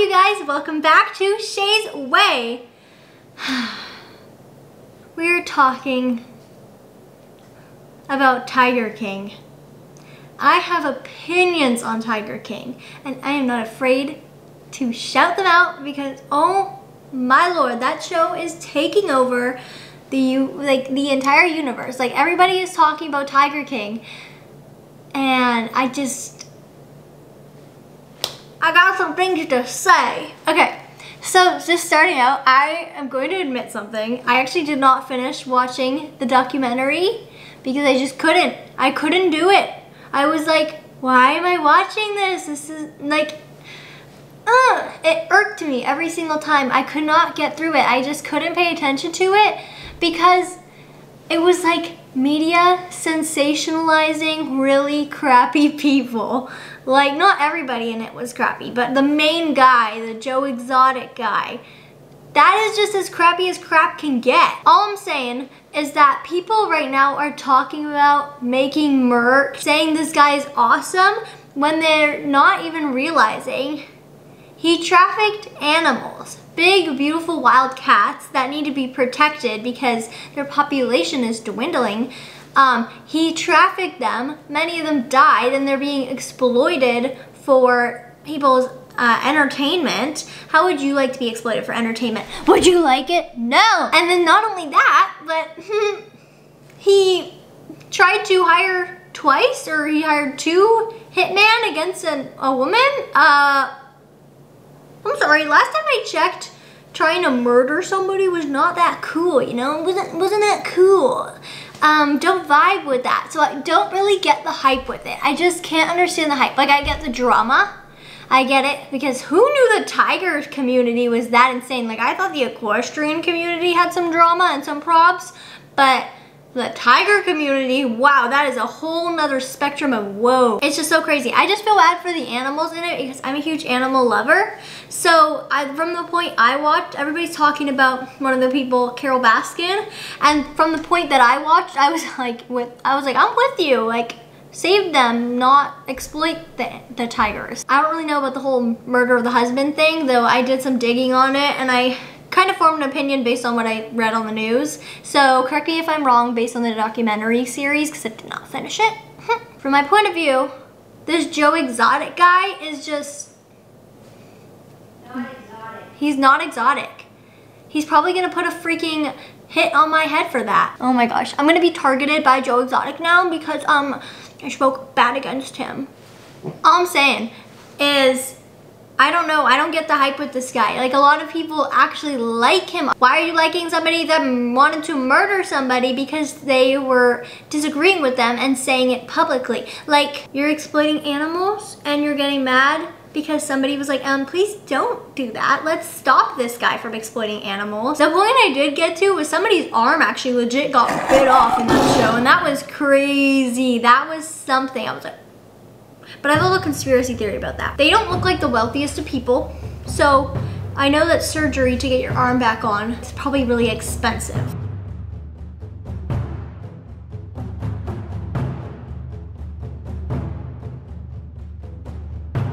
you guys? Welcome back to Shay's Way. We're talking about Tiger King. I have opinions on Tiger King, and I am not afraid to shout them out because, oh my lord, that show is taking over the like the entire universe. Like everybody is talking about Tiger King, and I just I got some things to say. Okay, so just starting out, I am going to admit something. I actually did not finish watching the documentary because I just couldn't. I couldn't do it. I was like, why am I watching this? This is like, uh, it irked me every single time. I could not get through it. I just couldn't pay attention to it because it was like media sensationalizing really crappy people. Like, not everybody in it was crappy, but the main guy, the Joe Exotic guy, that is just as crappy as crap can get. All I'm saying is that people right now are talking about making merch, saying this guy is awesome, when they're not even realizing he trafficked animals. Big, beautiful wild cats that need to be protected because their population is dwindling. Um, he trafficked them, many of them died, and they're being exploited for people's uh, entertainment. How would you like to be exploited for entertainment? Would you like it? No. And then not only that, but he tried to hire twice, or he hired two hitmen against an, a woman. Uh, I'm sorry, last time I checked, trying to murder somebody was not that cool, you know? Wasn't, wasn't that cool um, don't vibe with that. So I don't really get the hype with it. I just can't understand the hype. Like I get the drama. I get it because who knew the tiger community was that insane? Like I thought the equestrian community had some drama and some props, but the tiger community, wow, that is a whole nother spectrum of whoa. It's just so crazy. I just feel bad for the animals in it because I'm a huge animal lover. So I, from the point I watched, everybody's talking about one of the people, Carol Baskin. And from the point that I watched, I was like, with, I was like, I'm with you. Like, save them, not exploit the, the tigers. I don't really know about the whole murder of the husband thing, though I did some digging on it and I kind of formed an opinion based on what I read on the news. So correct me if I'm wrong based on the documentary series because I did not finish it. From my point of view, this Joe Exotic guy is just... Not he's not exotic. He's probably gonna put a freaking hit on my head for that. Oh my gosh, I'm gonna be targeted by Joe Exotic now because um I spoke bad against him. All I'm saying is I don't know. I don't get the hype with this guy. Like a lot of people actually like him. Why are you liking somebody that wanted to murder somebody because they were disagreeing with them and saying it publicly? Like you're exploiting animals and you're getting mad because somebody was like, um, please don't do that. Let's stop this guy from exploiting animals. The point I did get to was somebody's arm actually legit got bit off in that show and that was crazy. That was something. I was like, but I have a little conspiracy theory about that. They don't look like the wealthiest of people, so I know that surgery to get your arm back on is probably really expensive.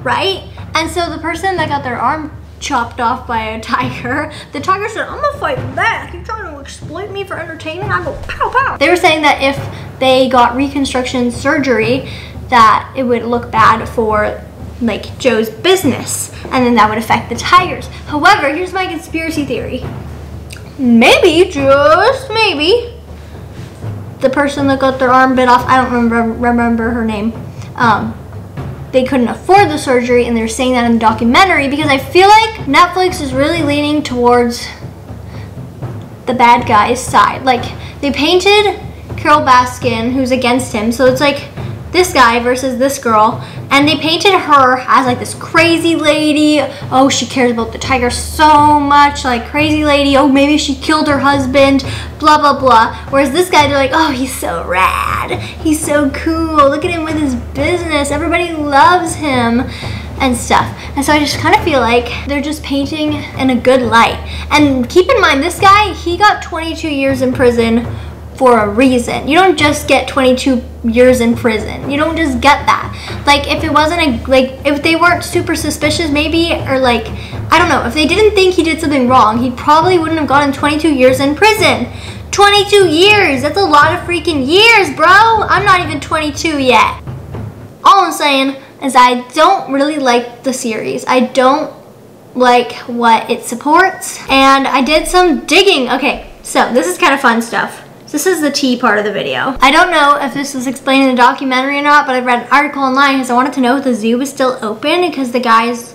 Right? And so the person that got their arm chopped off by a tiger, the tiger said, I'm gonna fight back. You're trying to exploit me for entertainment? I go, pow, pow. They were saying that if they got reconstruction surgery, that it would look bad for like Joe's business and then that would affect the Tigers. However, here's my conspiracy theory. Maybe, just maybe, the person that got their arm bit off, I don't remember, remember her name, um, they couldn't afford the surgery and they're saying that in the documentary because I feel like Netflix is really leaning towards the bad guy's side. Like, they painted Carol Baskin, who's against him, so it's like this guy versus this girl and they painted her as like this crazy lady. Oh she cares about the tiger so much like crazy lady. Oh maybe she killed her husband blah blah blah. Whereas this guy they're like oh he's so rad. He's so cool. Look at him with his business. Everybody loves him and stuff. And so I just kind of feel like they're just painting in a good light. And keep in mind, this guy, he got 22 years in prison for a reason. You don't just get 22 years in prison. You don't just get that. Like if it wasn't a like if they weren't super suspicious maybe or like I don't know, if they didn't think he did something wrong, he probably wouldn't have gotten 22 years in prison. 22 years! That's a lot of freaking years, bro! I'm not even 22 yet. All I'm saying is I don't really like the series. I don't like what it supports. And I did some digging. Okay, so this is kind of fun stuff. This is the tea part of the video. I don't know if this was explained in the documentary or not, but I read an article online because I wanted to know if the zoo was still open because the guy's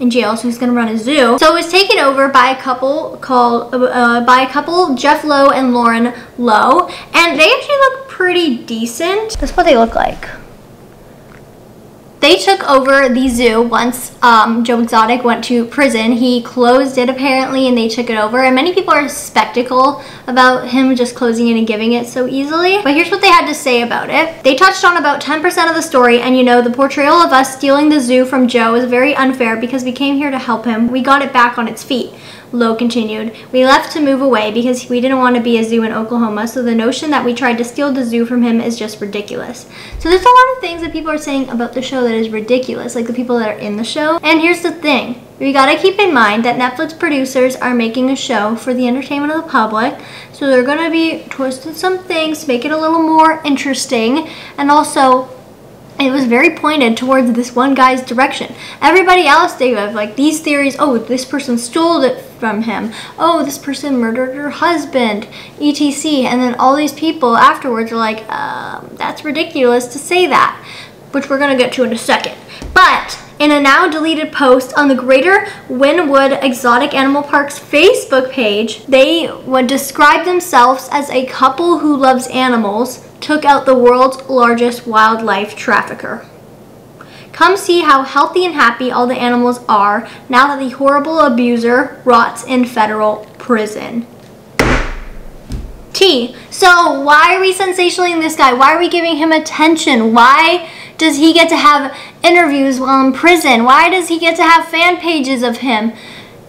in jail, so he's gonna run a zoo. So it was taken over by a couple called, uh, by a couple, Jeff Lowe and Lauren Lowe, and they actually look pretty decent. That's what they look like. They took over the zoo once um, Joe Exotic went to prison. He closed it apparently and they took it over. And many people are skeptical about him just closing it and giving it so easily. But here's what they had to say about it. They touched on about 10% of the story and you know, the portrayal of us stealing the zoo from Joe is very unfair because we came here to help him. We got it back on its feet. Lowe continued. We left to move away because we didn't want to be a zoo in Oklahoma, so the notion that we tried to steal the zoo from him is just ridiculous. So there's a lot of things that people are saying about the show that is ridiculous, like the people that are in the show. And here's the thing. We gotta keep in mind that Netflix producers are making a show for the entertainment of the public, so they're gonna be twisting some things, to make it a little more interesting, and also it was very pointed towards this one guy's direction. Everybody else, they have like these theories, oh, this person stole it from him. Oh, this person murdered her husband, etc. And then all these people afterwards are like, um, that's ridiculous to say that, which we're going to get to in a second. But in a now deleted post on the Greater Wynnewood Exotic Animal Park's Facebook page, they would describe themselves as a couple who loves animals took out the world's largest wildlife trafficker. Come see how healthy and happy all the animals are now that the horrible abuser rots in federal prison. T. So why are we sensationalizing this guy? Why are we giving him attention? Why does he get to have interviews while in prison? Why does he get to have fan pages of him?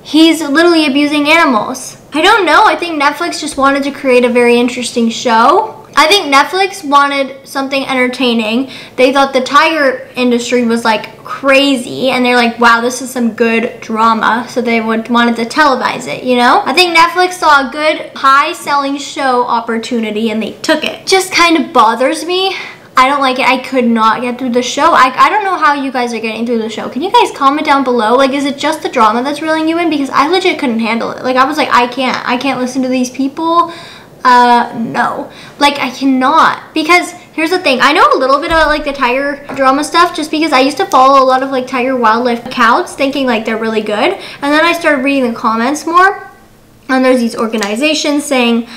He's literally abusing animals. I don't know. I think Netflix just wanted to create a very interesting show. I think Netflix wanted something entertaining. They thought the tiger industry was like crazy and they're like, wow, this is some good drama. So they would wanted to televise it, you know? I think Netflix saw a good high selling show opportunity and they took it. Just kind of bothers me. I don't like it. I could not get through the show. I, I don't know how you guys are getting through the show. Can you guys comment down below? Like, is it just the drama that's reeling you in? Because I legit couldn't handle it. Like, I was like, I can't. I can't listen to these people uh, no. Like, I cannot. Because here's the thing. I know a little bit about, like, the tiger drama stuff just because I used to follow a lot of, like, tiger wildlife accounts thinking, like, they're really good. And then I started reading the comments more. And there's these organizations saying,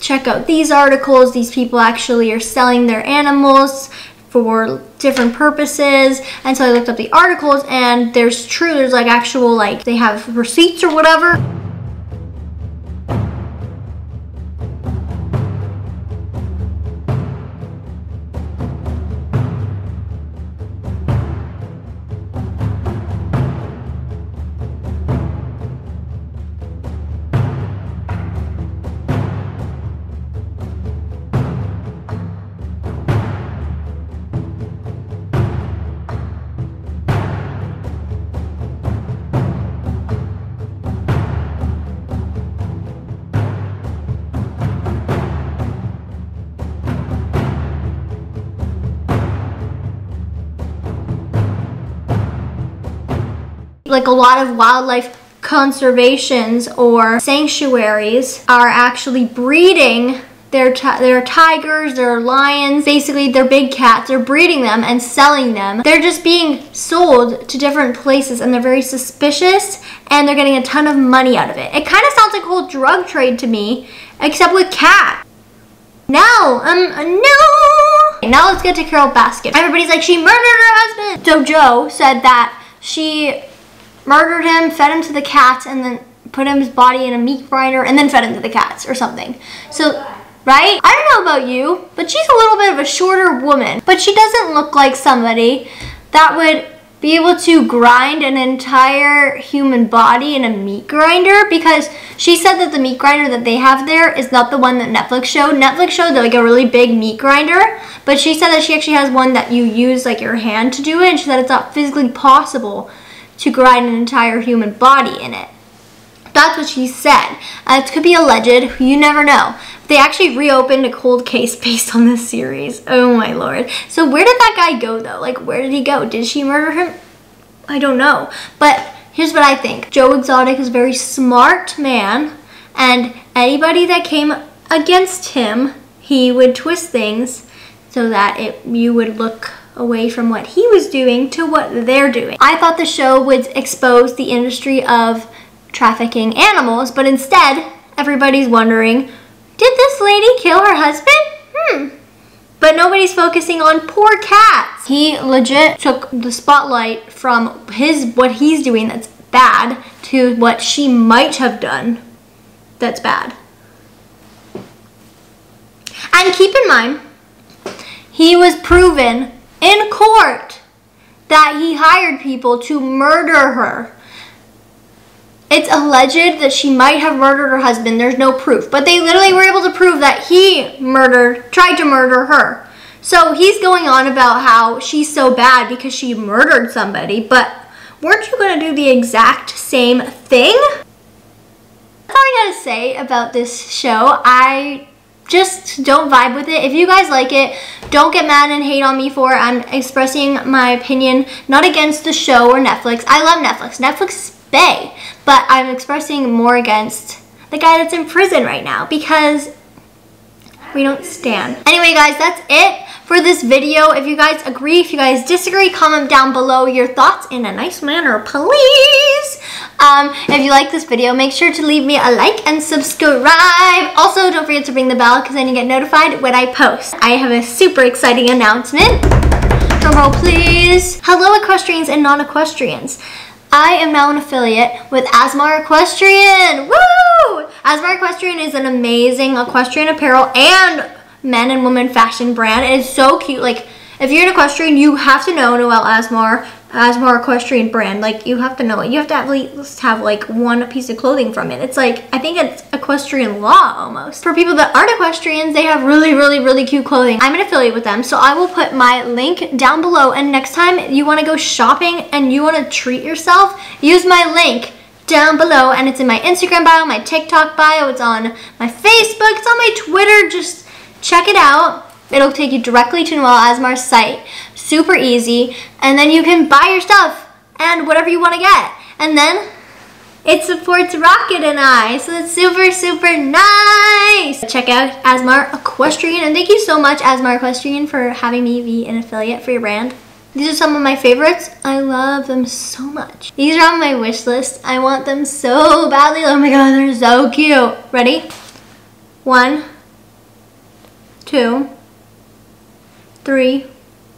check out these articles. These people actually are selling their animals for different purposes and so I looked up the articles and there's true there's like actual like they have receipts or whatever like a lot of wildlife conservations or sanctuaries are actually breeding their, their tigers, their lions, basically their big cats. They're breeding them and selling them. They're just being sold to different places and they're very suspicious and they're getting a ton of money out of it. It kind of sounds like a whole drug trade to me, except with cats. No, um, no. Now let's get to Carol Baskin. Everybody's like, she murdered her husband. So Joe said that she murdered him, fed him to the cats, and then put his body in a meat grinder and then fed him to the cats or something. So, right? I don't know about you, but she's a little bit of a shorter woman. But she doesn't look like somebody that would be able to grind an entire human body in a meat grinder because she said that the meat grinder that they have there is not the one that Netflix showed. Netflix showed like a really big meat grinder, but she said that she actually has one that you use like your hand to do it and she said it's not physically possible to grind an entire human body in it. That's what she said. Uh, it could be alleged. You never know. They actually reopened a cold case based on this series. Oh my lord. So where did that guy go though? Like where did he go? Did she murder him? I don't know. But here's what I think. Joe Exotic is a very smart man and anybody that came against him, he would twist things so that it you would look away from what he was doing to what they're doing. I thought the show would expose the industry of trafficking animals, but instead, everybody's wondering, did this lady kill her husband? Hmm. But nobody's focusing on poor cats. He legit took the spotlight from his what he's doing that's bad to what she might have done that's bad. And keep in mind, he was proven in court that he hired people to murder her. It's alleged that she might have murdered her husband. There's no proof. But they literally were able to prove that he murdered, tried to murder her. So he's going on about how she's so bad because she murdered somebody. But weren't you going to do the exact same thing? That's all I gotta say about this show. I just don't vibe with it. If you guys like it, don't get mad and hate on me for it. I'm expressing my opinion, not against the show or Netflix. I love Netflix. Netflix Bay, but I'm expressing more against the guy that's in prison right now because we don't stand. Anyway, guys, that's it for this video. If you guys agree, if you guys disagree, comment down below your thoughts in a nice manner, please. Um, if you like this video, make sure to leave me a like and subscribe. Also, don't forget to ring the bell because then you get notified when I post. I have a super exciting announcement. Drum roll, please. Hello, equestrians and non-equestrians. I am now an affiliate with Asmar Equestrian. Woo! Asmar Equestrian is an amazing equestrian apparel and men and women fashion brand. It is so cute. Like, if you're an equestrian, you have to know Noelle Asmar, Asmar Equestrian brand. Like, you have to know it. You have to at least have, like, one piece of clothing from it. It's like, I think it's equestrian law almost. For people that aren't equestrians, they have really, really, really cute clothing. I'm an affiliate with them, so I will put my link down below. And next time you want to go shopping and you want to treat yourself, use my link down below and it's in my Instagram bio, my TikTok bio, it's on my Facebook, it's on my Twitter. Just check it out. It'll take you directly to Noelle Asmar's site. Super easy. And then you can buy your stuff and whatever you want to get. And then it supports Rocket and I, so it's super, super nice. Check out Asmar Equestrian, and thank you so much, Asmar Equestrian, for having me be an affiliate for your brand. These are some of my favorites. I love them so much. These are on my wish list. I want them so badly. Oh my god, they're so cute. Ready? One, two, three.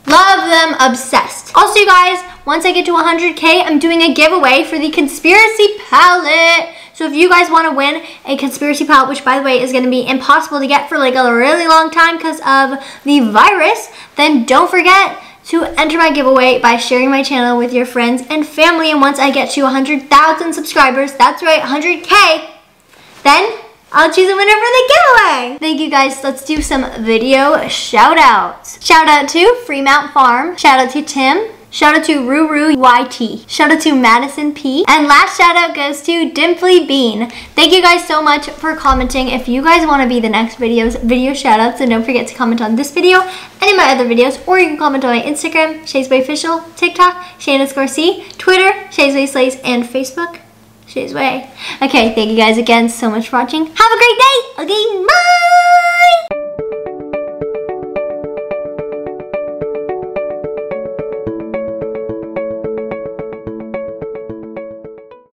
Love them, obsessed. Also, you guys, once I get to 100K, I'm doing a giveaway for the Conspiracy Palette. So if you guys want to win a Conspiracy Palette, which by the way is going to be impossible to get for like a really long time because of the virus, then don't forget to enter my giveaway by sharing my channel with your friends and family. And once I get to 100,000 subscribers, that's right, 100K, then I'll choose a winner for the giveaway. Thank you guys. Let's do some video shout outs. Shout out to Fremont Farm. Shout out to Tim. Shout out to Ruru YT. Shout out to Madison P. And last shout out goes to Dimply Bean. Thank you guys so much for commenting. If you guys want to be the next video's video shout outs, then don't forget to comment on this video, any of my other videos, or you can comment on my Instagram, Shaysway Official, TikTok, Shay underscore Twitter, Shaysway Slays, and Facebook. Way. Okay, thank you guys again so much for watching. Have a great day! Okay, bye!